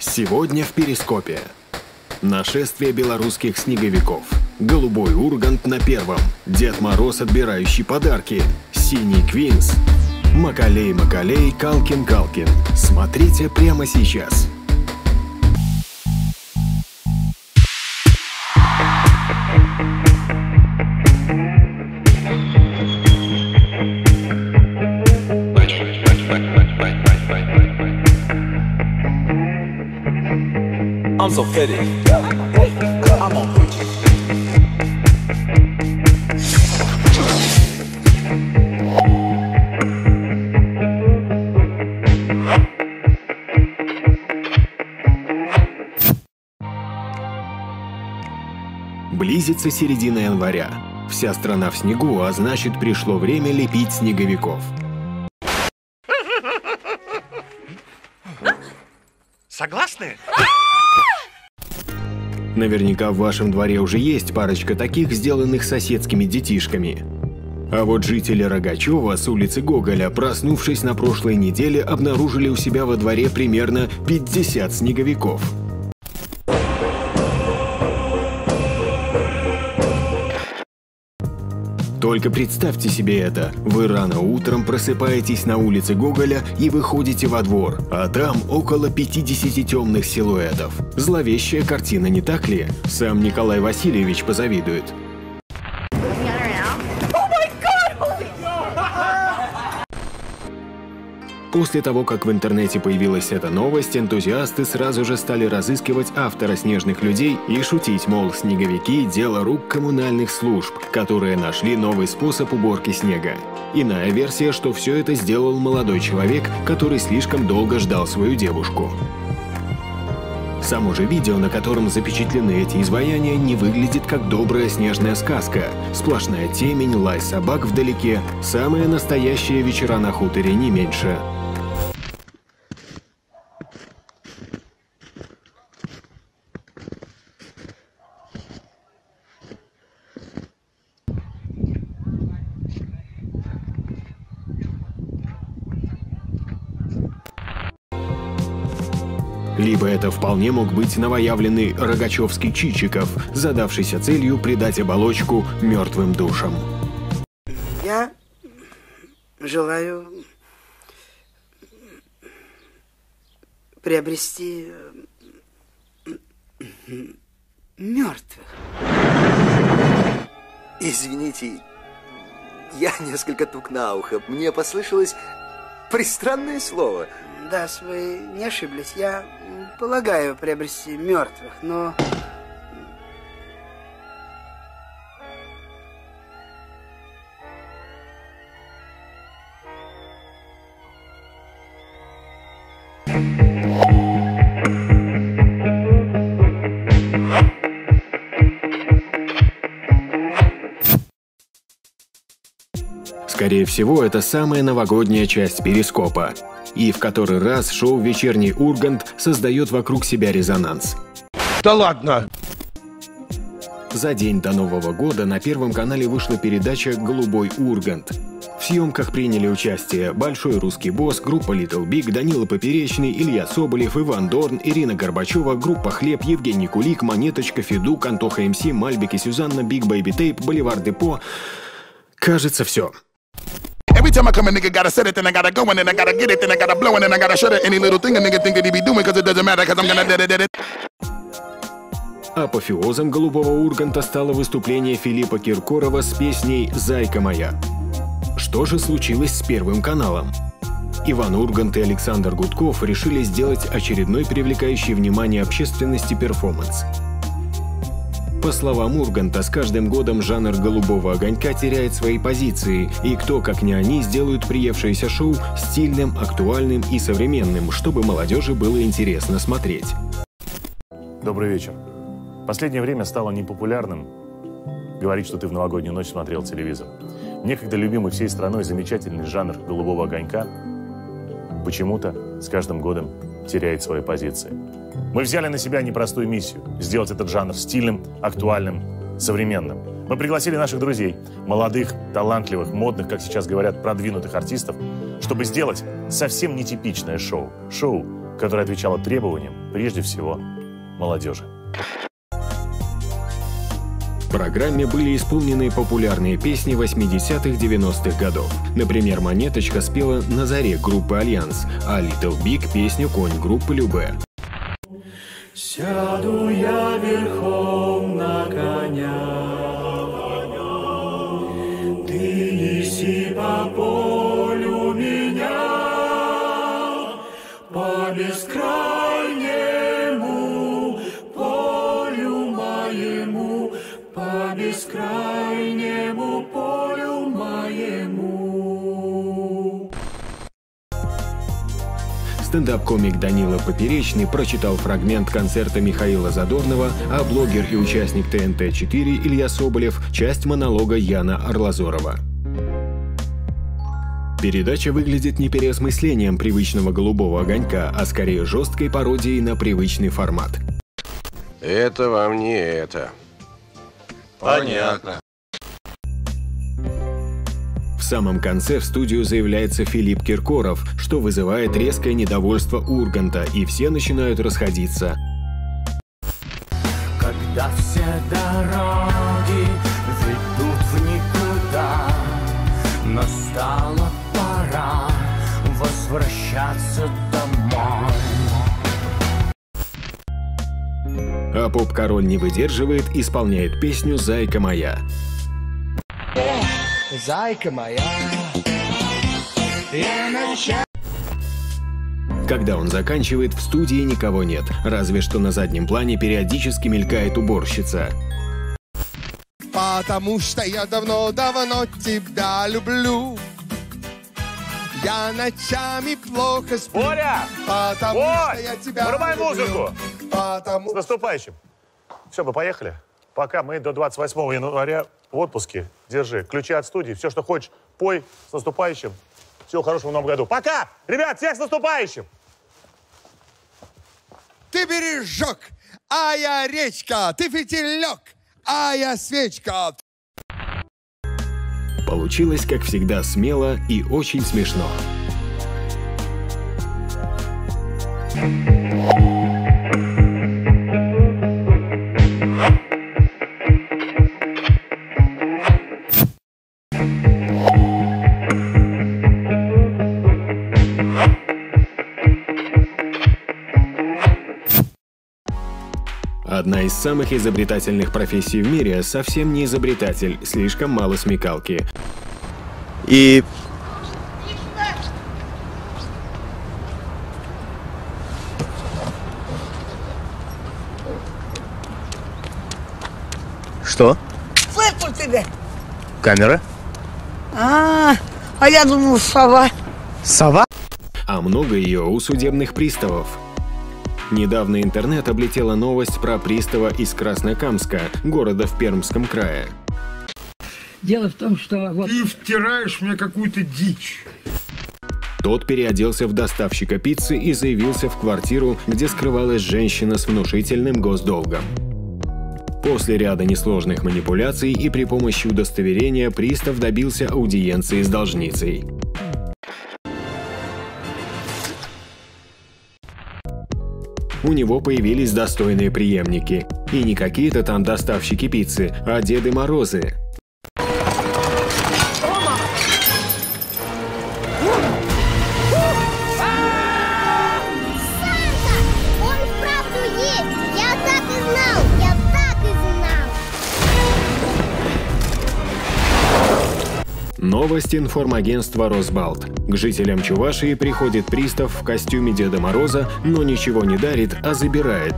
Сегодня в Перископе. Нашествие белорусских снеговиков. Голубой Ургант на первом. Дед Мороз, отбирающий подарки. Синий Квинс. Макалей Макалей, Калкин Калкин. Смотрите прямо сейчас. I'm so fitted. I'm on Gucci. Близится середина января. Вся страна в снегу, а значит пришло время лепить снеговиков. Согласны? Наверняка в вашем дворе уже есть парочка таких, сделанных соседскими детишками. А вот жители Рогачева с улицы Гоголя, проснувшись на прошлой неделе, обнаружили у себя во дворе примерно 50 снеговиков. Только представьте себе это. Вы рано утром просыпаетесь на улице Гоголя и выходите во двор, а там около 50 темных силуэтов. Зловещая картина, не так ли? Сам Николай Васильевич позавидует. После того, как в интернете появилась эта новость, энтузиасты сразу же стали разыскивать автора «Снежных людей» и шутить, мол, снеговики – дело рук коммунальных служб, которые нашли новый способ уборки снега. Иная версия, что все это сделал молодой человек, который слишком долго ждал свою девушку. Само же видео, на котором запечатлены эти изваяния, не выглядит как добрая снежная сказка. Сплошная темень, лай собак вдалеке, самые настоящие вечера на хуторе не меньше. Либо это вполне мог быть новоявленный Рогачевский Чичиков, задавшийся целью придать оболочку мертвым душам. Я желаю приобрести мертвых. Извините, я несколько тук на ухо. Мне послышалось пристранное слово. Да, вы не ошиблись. Я полагаю приобрести мертвых, но... Скорее всего, это самая новогодняя часть Перископа. И в который раз шоу «Вечерний Ургант» создает вокруг себя резонанс. Да ладно! За день до Нового года на Первом канале вышла передача «Голубой Ургант». В съемках приняли участие Большой Русский Босс, группа Little Big, Данила Поперечный, Илья Соболев, Иван Дорн, Ирина Горбачева, группа Хлеб, Евгений Кулик, Монеточка, Федук, Антоха МС, Мальбэк и Сюзанна, Big Baby Tape, Boulevard Depo. Кажется, все. Every time I come, a nigga gotta set it, then I gotta go, and then I gotta get it, then I gotta blow, and then I gotta shut it. Any little thing a nigga think that he be doing, cause it doesn't matter, cause I'm gonna dead it, dead it. Апофеозом «Голубого Урганта» стало выступление Филиппа Киркорова с песней «Зайка моя». Что же случилось с Первым каналом? Иван Ургант и Александр Гудков решили сделать очередной привлекающий внимание общественности перформанс. По словам Урганта, с каждым годом жанр «Голубого огонька» теряет свои позиции, и кто, как не они, сделают приевшееся шоу стильным, актуальным и современным, чтобы молодежи было интересно смотреть. Добрый вечер. Последнее время стало непопулярным говорить, что ты в новогоднюю ночь смотрел телевизор. Некогда любимый всей страной замечательный жанр «Голубого огонька» почему-то с каждым годом теряет свои позиции. Мы взяли на себя непростую миссию – сделать этот жанр стильным, актуальным, современным. Мы пригласили наших друзей, молодых, талантливых, модных, как сейчас говорят, продвинутых артистов, чтобы сделать совсем нетипичное шоу. Шоу, которая отвечала требованиям, прежде всего, молодежи. В программе были исполнены популярные песни 80-х-90-х годов. Например, «Монеточка» спела «На заре» группы «Альянс», а «Little Big» песню «Конь» группы «Любе». Сяду я верхом на коня, Стендап-комик Данила Поперечный прочитал фрагмент концерта Михаила Задорнова, а блогер и участник ТНТ-4 Илья Соболев – часть монолога Яна Орлазорова. Передача выглядит не переосмыслением привычного голубого огонька, а скорее жесткой пародией на привычный формат. Это вам не это. Понятно. В самом конце в студию заявляется Филипп Киркоров, что вызывает резкое недовольство Урганта, и все начинают расходиться. Когда все дороги ведут в никуда, Настала пора возвращаться домой. А поп-король не выдерживает, исполняет песню «Зайка моя». Зайка моя, я начал... Когда он заканчивает, в студии никого нет, разве что на заднем плане периодически мелькает уборщица. Потому что я давно-давно тебя люблю. Я ночами плохо сплю. Боря! Потому Борь! что я тебя Вырубай люблю. музыку! Потому С наступающим! Все, мы поехали. Пока мы до 28 января в отпуске. Держи. Ключи от студии. Все, что хочешь, пой. С наступающим. Всего хорошего в новом году. Пока! Ребят, всех с наступающим! Ты бережок, а я речка. Ты фитилек, а я свечка. Получилось, как всегда, смело и очень смешно. Одна из самых изобретательных профессий в мире совсем не изобретатель, слишком мало смекалки. И Что? Слышь тебе. Камера? А, а я думал, сова. Сова? А много ее у судебных приставов. Недавно интернет облетела новость про пристава из Краснокамска, города в Пермском крае. Дело в том, что вот... Ты втираешь мне какую-то дичь. Тот переоделся в доставщика пиццы и заявился в квартиру, где скрывалась женщина с внушительным госдолгом. После ряда несложных манипуляций и при помощи удостоверения пристав добился аудиенции с должницей. У него появились достойные преемники. И не какие-то там доставщики пиццы, а Деды Морозы. Новость информагентства «Росбалт». К жителям Чувашии приходит пристав в костюме Деда Мороза, но ничего не дарит, а забирает.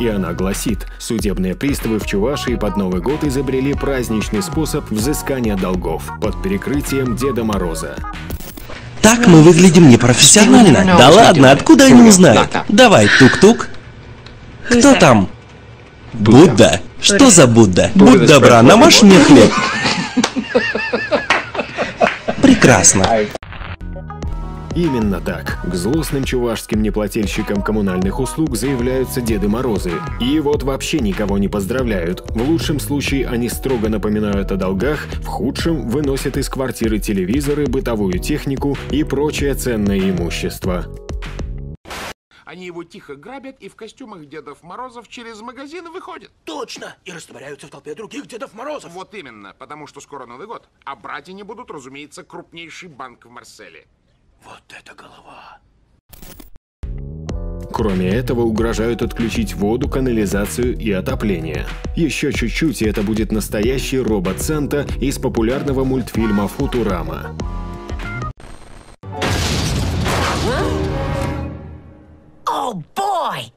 И она гласит, судебные приставы в Чувашии под Новый год изобрели праздничный способ взыскания долгов под перекрытием Деда Мороза. Так мы выглядим непрофессионально. Да ладно, откуда они узнают? Давай, тук-тук. Кто там? Будда? Что за Будда? Будь добра, намажь мне хлеб. Прекрасно. Именно так. К злостным чувашским неплательщикам коммунальных услуг заявляются Деды Морозы. И вот вообще никого не поздравляют. В лучшем случае они строго напоминают о долгах, в худшем выносят из квартиры телевизоры, бытовую технику и прочее ценное имущество. Они его тихо грабят и в костюмах Дедов Морозов через магазин выходят. Точно! И растворяются в толпе других Дедов Морозов. Вот именно, потому что скоро Новый год. А брать они будут, разумеется, крупнейший банк в Марселе. Вот это голова! Кроме этого, угрожают отключить воду, канализацию и отопление. Еще чуть-чуть, и это будет настоящий робот Санта из популярного мультфильма «Футурама».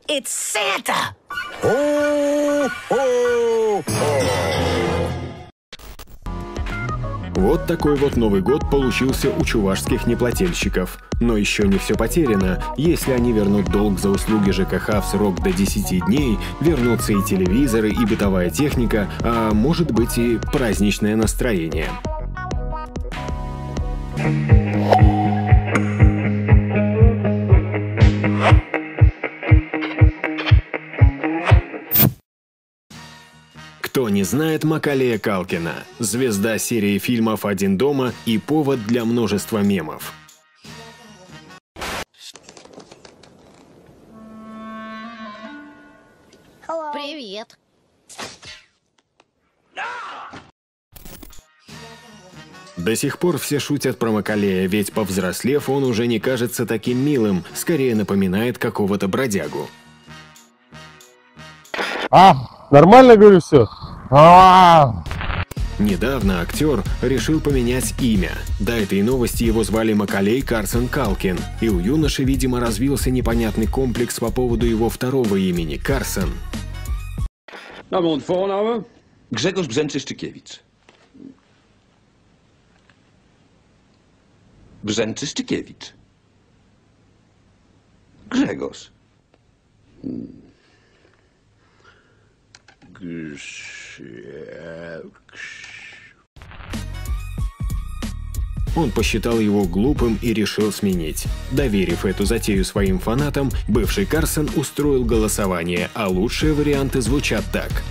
It's Santa! Вот такой вот Новый год получился у чувашских неплательщиков. Но еще не все потеряно. Если они вернут долг за услуги ЖКХ в срок до 10 дней, вернутся и телевизоры, и бытовая техника, а может быть и праздничное настроение. Кто не знает Макалея Калкина, звезда серии фильмов «Один дома» и повод для множества мемов. Привет. До сих пор все шутят про Макалея, ведь повзрослев он уже не кажется таким милым, скорее напоминает какого-то бродягу. А, нормально говорю все? А, Недавно актер решил поменять имя. До этой новости его звали Макалей Карсон Калкин, и у юноши, видимо, развился непонятный комплекс по поводу его второго имени – Карсон. Name und Vorname? Grzegorz Brzęczyszczykiewicz. Brzęczyszczykiewicz. Grzegorz. Он посчитал его глупым и решил сменить. Доверив эту затею своим фанатам, бывший Карсон устроил голосование, а лучшие варианты звучат так.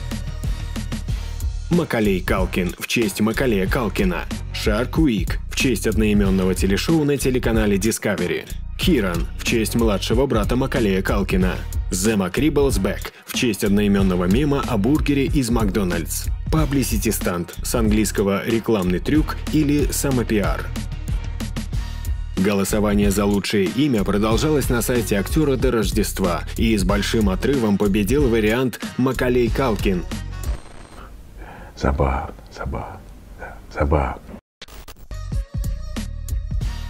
Макалей Калкин в честь Макалея Калкина. Shark Week в честь одноименного телешоу на телеканале Discovery. Киран в честь младшего брата Макалея Калкина. The McRibbles Back в честь одноименного мема о бургере из Макдональдс. Publicity Stunt с английского «рекламный трюк» или «самопиар». Голосование за лучшее имя продолжалось на сайте актера до Рождества, и с большим отрывом победил вариант Макалей Калкин. Забавно, забавно, да, забавно.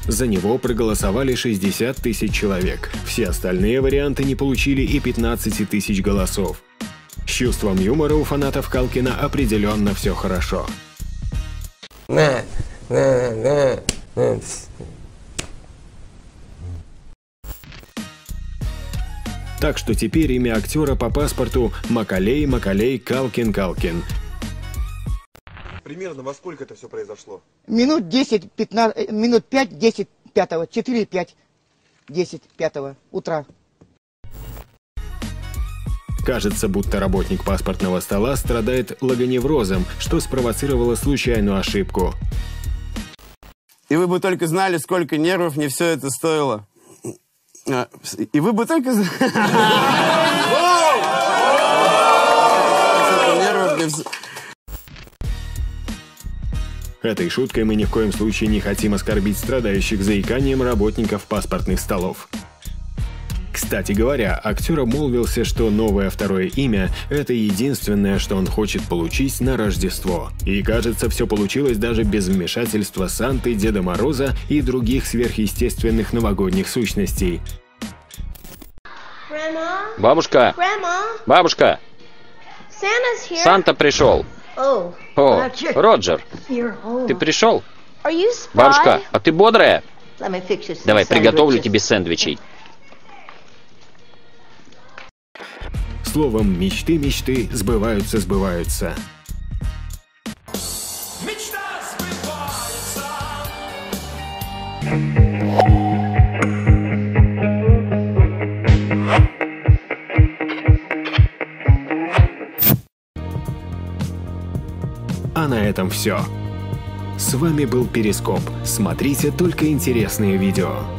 За него проголосовали 60 тысяч человек. Все остальные варианты не получили и 15 тысяч голосов. С чувством юмора у фанатов Калкина определенно все хорошо. На, на, на, на. Так что теперь имя актера по паспорту Макалей Макалей Калкин Калкин. Примерно во сколько это все произошло? Минут 10, 15, э, минут 5, 10, 5, 4, 5, 10, 5 утра. Кажется, будто работник паспортного стола страдает логоневрозом, что спровоцировало случайную ошибку. И вы бы только знали, сколько нервов мне все это стоило. А, И вы бы только знали... Этой шуткой мы ни в коем случае не хотим оскорбить страдающих заиканием работников паспортных столов. Кстати говоря, актер обмолвился, что новое второе имя – это единственное, что он хочет получить на Рождество. И кажется, все получилось даже без вмешательства Санты, Деда Мороза и других сверхъестественных новогодних сущностей. Бабушка! Бабушка! Санта пришел! О. Роджер, ты пришел? Бабушка, а ты бодрая? Давай, приготовлю тебе сэндвичей. Словом, мечты мечты сбываются сбываются. Этом все. С вами был Перископ. Смотрите только интересные видео.